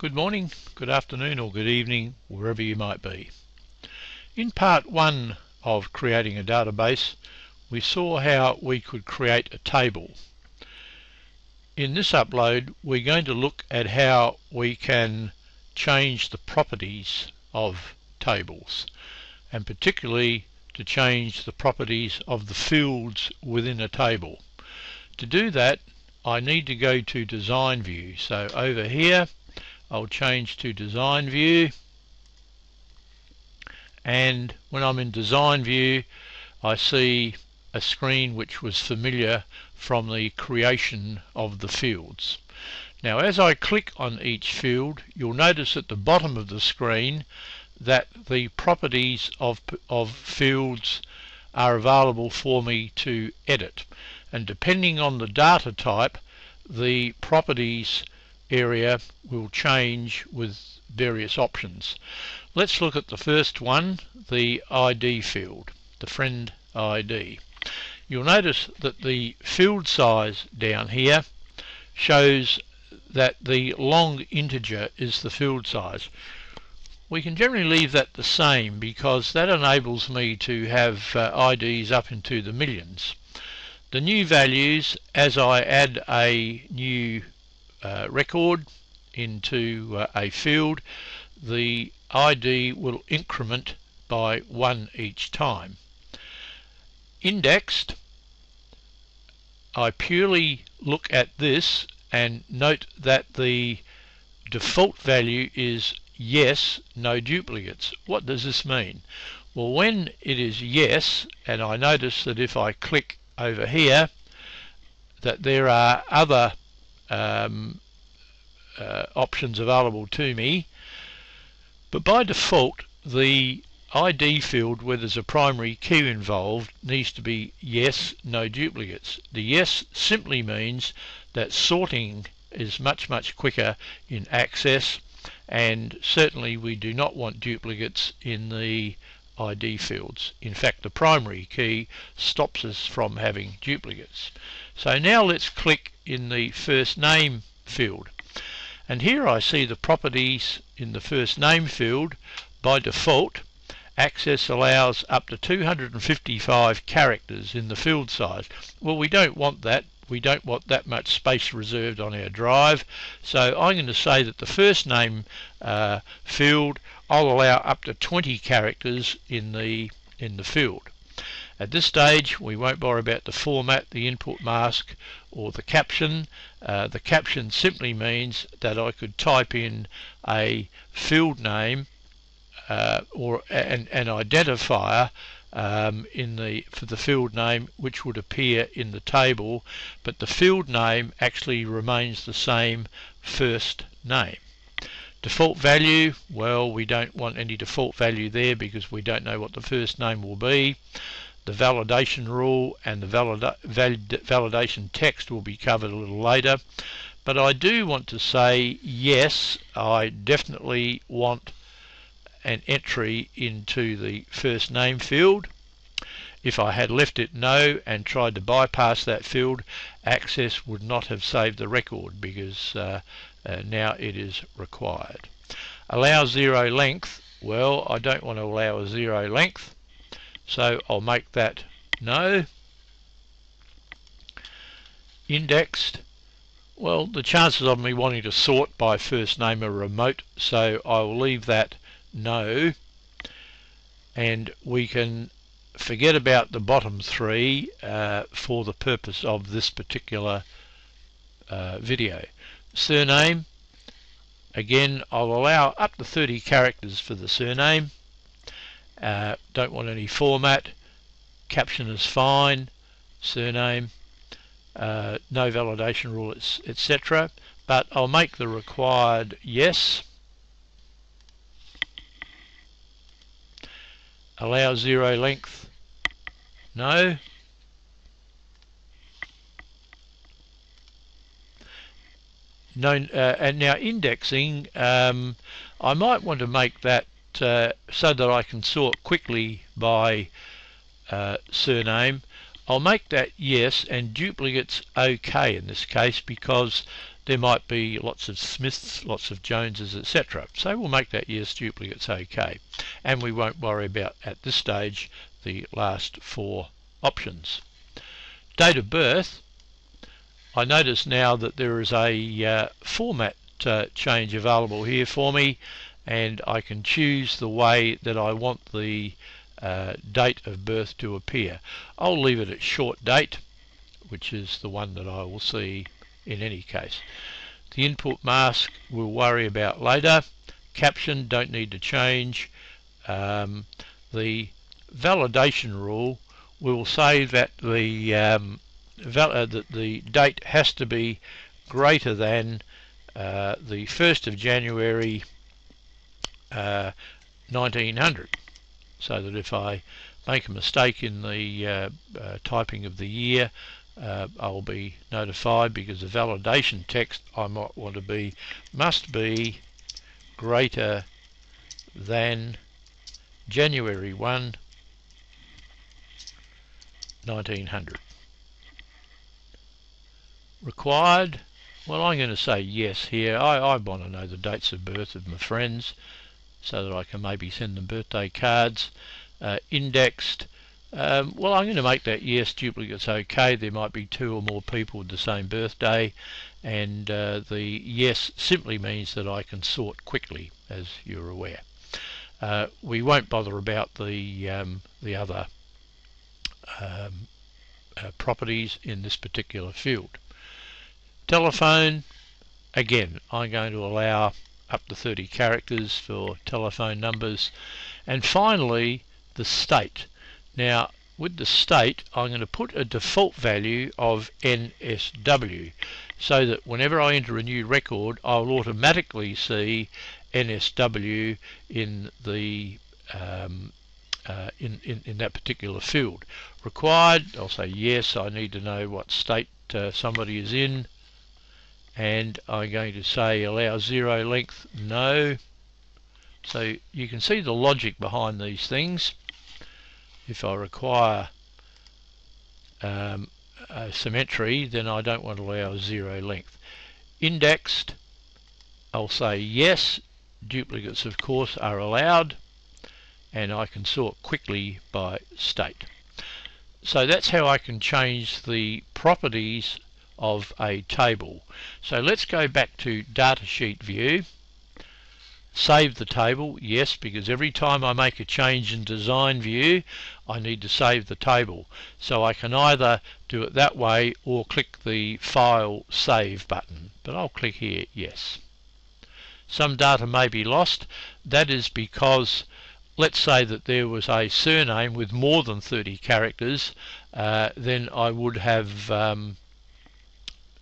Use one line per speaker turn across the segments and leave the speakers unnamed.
Good morning, good afternoon or good evening, wherever you might be. In part one of creating a database, we saw how we could create a table. In this upload, we're going to look at how we can change the properties of tables, and particularly to change the properties of the fields within a table. To do that, I need to go to design view. So over here, I'll change to design view and when I'm in design view I see a screen which was familiar from the creation of the fields. Now as I click on each field you'll notice at the bottom of the screen that the properties of, of fields are available for me to edit and depending on the data type the properties area will change with various options. Let's look at the first one, the ID field, the friend ID. You'll notice that the field size down here shows that the long integer is the field size. We can generally leave that the same because that enables me to have uh, IDs up into the millions. The new values, as I add a new uh, record into uh, a field, the ID will increment by one each time. Indexed, I purely look at this and note that the default value is yes, no duplicates. What does this mean? Well, when it is yes, and I notice that if I click over here, that there are other um, uh, options available to me but by default the ID field where there's a primary key involved needs to be yes no duplicates the yes simply means that sorting is much much quicker in access and certainly we do not want duplicates in the ID fields. In fact, the primary key stops us from having duplicates. So now let's click in the first name field. And here I see the properties in the first name field. By default, Access allows up to 255 characters in the field size. Well, we don't want that. We don't want that much space reserved on our drive. So I'm going to say that the first name uh, field I'll allow up to 20 characters in the in the field. At this stage we won't bother about the format, the input mask or the caption. Uh, the caption simply means that I could type in a field name uh, or an, an identifier um, in the for the field name which would appear in the table but the field name actually remains the same first name. Default value, well, we don't want any default value there because we don't know what the first name will be. The validation rule and the valida valid validation text will be covered a little later. But I do want to say, yes, I definitely want an entry into the first name field. If I had left it no and tried to bypass that field, Access would not have saved the record because uh, uh, now it is required. Allow zero length. Well, I don't want to allow a zero length, so I'll make that no. Indexed. Well, the chances of me wanting to sort by first name are remote, so I'll leave that no. And we can forget about the bottom three uh, for the purpose of this particular uh, video. Surname, again I'll allow up to 30 characters for the surname. Uh, don't want any format. Caption is fine. Surname, uh, no validation rule, etc. But I'll make the required yes. Allow zero length, no. no, uh, and now indexing, um, I might want to make that uh, so that I can sort quickly by uh, surname. I'll make that yes and duplicates okay in this case because there might be lots of Smiths, lots of Joneses, etc. So we'll make that yes duplicates okay. And we won't worry about, at this stage, the last four options. Date of birth, I notice now that there is a uh, format uh, change available here for me and I can choose the way that I want the uh, date of birth to appear. I'll leave it at short date which is the one that I will see in any case. The input mask we'll worry about later. Caption don't need to change. Um, the validation rule we'll say that the um, uh, that the date has to be greater than uh, the 1st of January uh, 1900 so that if I make a mistake in the uh, uh, typing of the year uh, I'll be notified because the validation text I might want to be must be greater than January 1 1900 required? Well I'm going to say yes here. I, I want to know the dates of birth of my friends so that I can maybe send them birthday cards uh, indexed um, well, I'm going to make that yes duplicates okay. There might be two or more people with the same birthday, and uh, the yes simply means that I can sort quickly, as you're aware. Uh, we won't bother about the um, the other um, uh, properties in this particular field. Telephone, again, I'm going to allow up to 30 characters for telephone numbers. And finally, the state. Now, with the state, I'm going to put a default value of NSW so that whenever I enter a new record, I'll automatically see NSW in the um, uh, in, in, in that particular field. Required, I'll say yes, I need to know what state uh, somebody is in and I'm going to say allow zero length no. So you can see the logic behind these things. If I require um, symmetry then I don't want to allow zero length. Indexed I'll say yes duplicates of course are allowed and I can sort quickly by state. So that's how I can change the properties of a table so let's go back to datasheet view Save the table, yes, because every time I make a change in design view, I need to save the table. So I can either do it that way or click the File Save button. But I'll click here, yes. Some data may be lost. That is because, let's say that there was a surname with more than 30 characters, uh, then I would have um,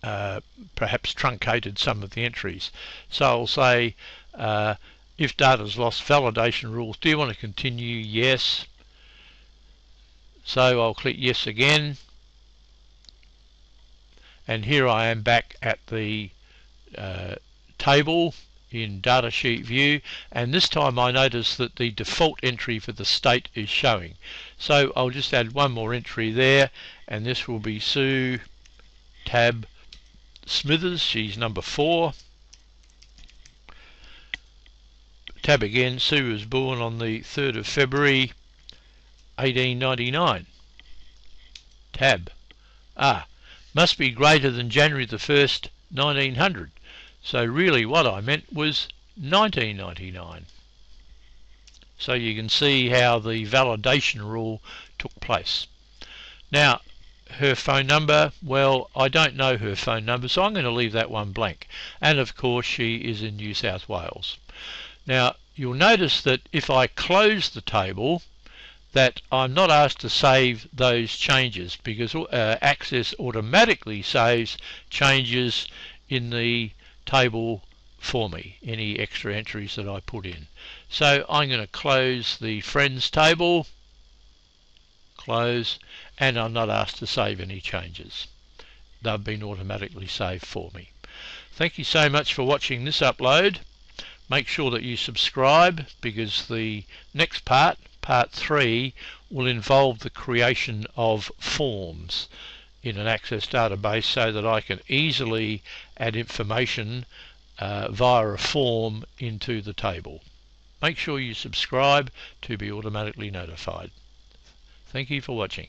uh, perhaps truncated some of the entries. So I'll say uh, if data lost, validation rules. Do you want to continue? Yes. So I'll click yes again. And here I am back at the uh, table in datasheet view and this time I notice that the default entry for the state is showing so I'll just add one more entry there and this will be Sue tab Smithers she's number four Tab again, Sue was born on the 3rd of February 1899. Tab. Ah, must be greater than January the 1st, 1900. So really what I meant was 1999. So you can see how the validation rule took place. Now, her phone number, well, I don't know her phone number, so I'm going to leave that one blank. And of course, she is in New South Wales. Now you'll notice that if I close the table that I'm not asked to save those changes because uh, Access automatically saves changes in the table for me, any extra entries that I put in. So I'm going to close the friends table, close, and I'm not asked to save any changes. They've been automatically saved for me. Thank you so much for watching this upload. Make sure that you subscribe because the next part, part three, will involve the creation of forms. in an Access database so that I can easily add information uh, via a form into the table. Make sure you subscribe to be automatically notified. Thank you for watching.